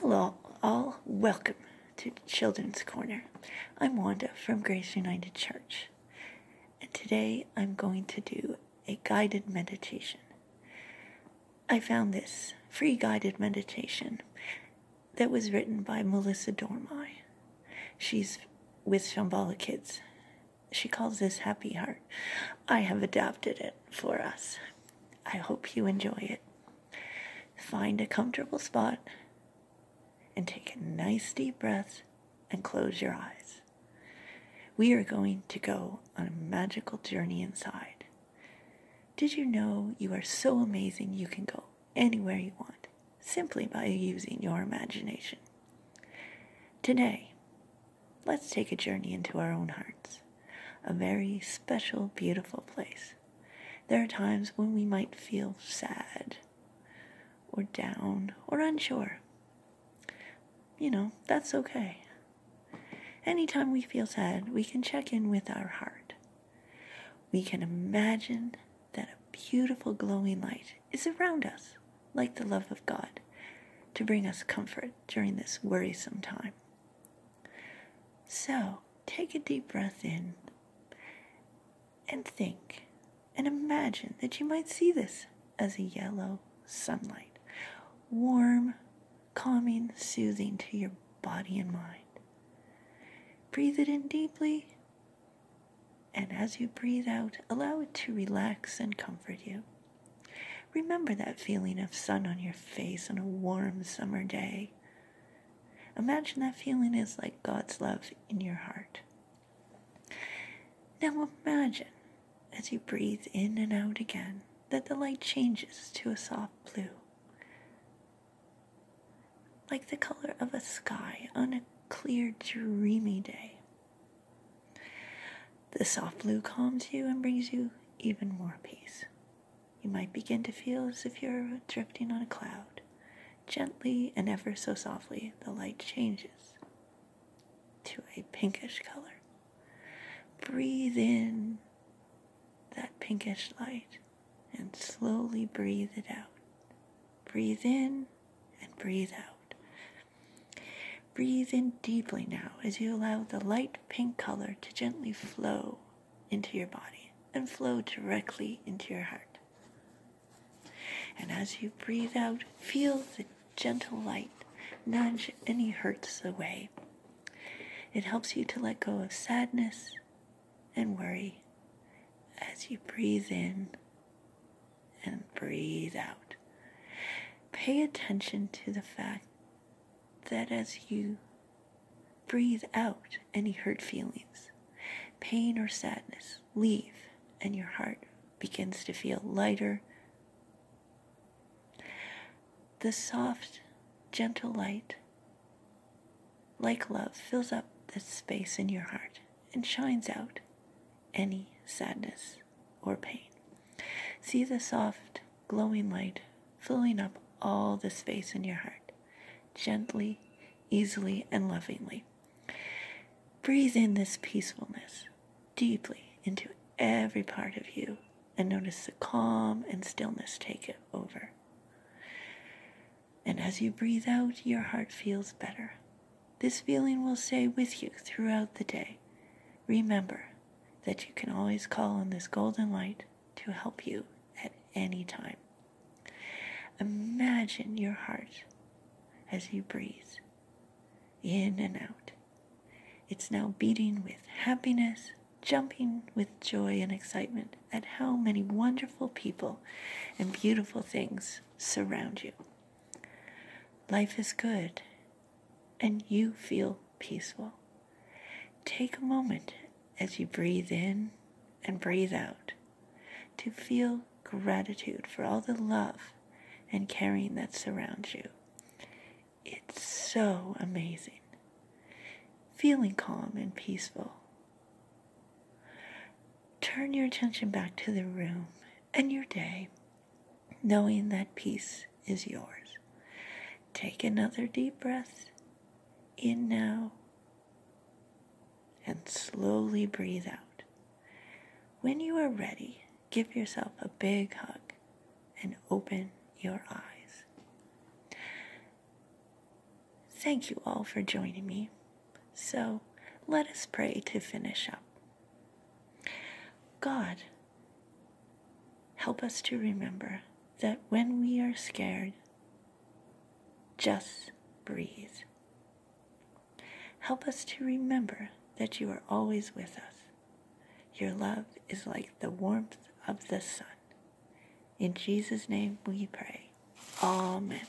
Hello, all. Welcome to Children's Corner. I'm Wanda from Grace United Church, and today I'm going to do a guided meditation. I found this free guided meditation that was written by Melissa Dormai. She's with Shambhala Kids. She calls this Happy Heart. I have adapted it for us. I hope you enjoy it. Find a comfortable spot and take a nice deep breath and close your eyes. We are going to go on a magical journey inside. Did you know you are so amazing you can go anywhere you want simply by using your imagination? Today, let's take a journey into our own hearts, a very special, beautiful place. There are times when we might feel sad or down or unsure you know, that's okay. Anytime we feel sad, we can check in with our heart. We can imagine that a beautiful glowing light is around us, like the love of God, to bring us comfort during this worrisome time. So, take a deep breath in and think and imagine that you might see this as a yellow sunlight, warm, calming, soothing to your body and mind. Breathe it in deeply, and as you breathe out, allow it to relax and comfort you. Remember that feeling of sun on your face on a warm summer day. Imagine that feeling is like God's love in your heart. Now imagine, as you breathe in and out again, that the light changes to a soft blue like the color of a sky on a clear, dreamy day. The soft blue calms you and brings you even more peace. You might begin to feel as if you're drifting on a cloud. Gently and ever so softly, the light changes to a pinkish color. Breathe in that pinkish light and slowly breathe it out. Breathe in and breathe out. Breathe in deeply now as you allow the light pink color to gently flow into your body and flow directly into your heart. And as you breathe out, feel the gentle light nudge any hurts away. It helps you to let go of sadness and worry as you breathe in and breathe out. Pay attention to the fact that as you breathe out any hurt feelings, pain or sadness, leave and your heart begins to feel lighter. The soft, gentle light, like love, fills up the space in your heart and shines out any sadness or pain. See the soft, glowing light filling up all the space in your heart gently, easily, and lovingly. Breathe in this peacefulness deeply into every part of you and notice the calm and stillness take it over. And as you breathe out, your heart feels better. This feeling will stay with you throughout the day. Remember that you can always call on this golden light to help you at any time. Imagine your heart as you breathe in and out. It's now beating with happiness, jumping with joy and excitement at how many wonderful people and beautiful things surround you. Life is good, and you feel peaceful. Take a moment as you breathe in and breathe out to feel gratitude for all the love and caring that surrounds you. So amazing. Feeling calm and peaceful. Turn your attention back to the room and your day, knowing that peace is yours. Take another deep breath in now and slowly breathe out. When you are ready, give yourself a big hug and open your eyes. Thank you all for joining me. So let us pray to finish up. God, help us to remember that when we are scared, just breathe. Help us to remember that you are always with us. Your love is like the warmth of the sun. In Jesus' name we pray. Amen.